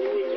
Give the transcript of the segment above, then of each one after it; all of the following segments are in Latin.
Ой,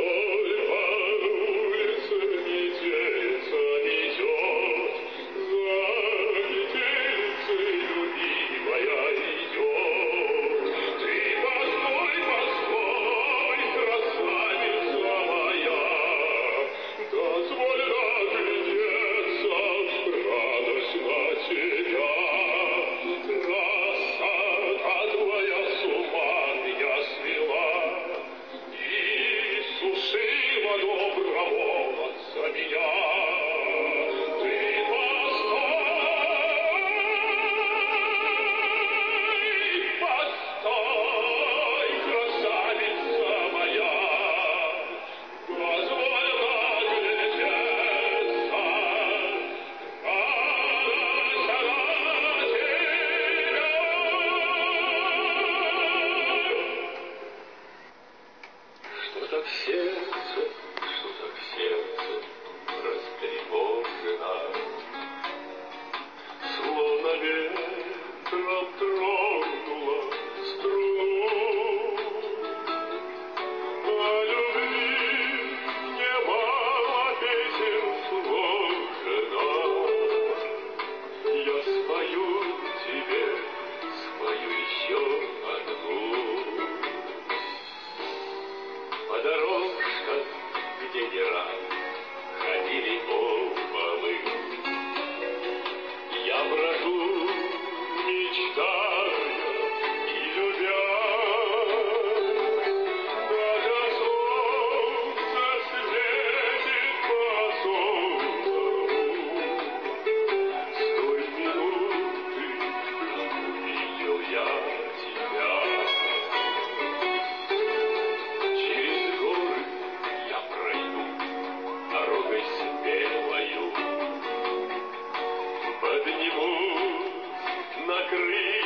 谢谢 Yeah. Christ.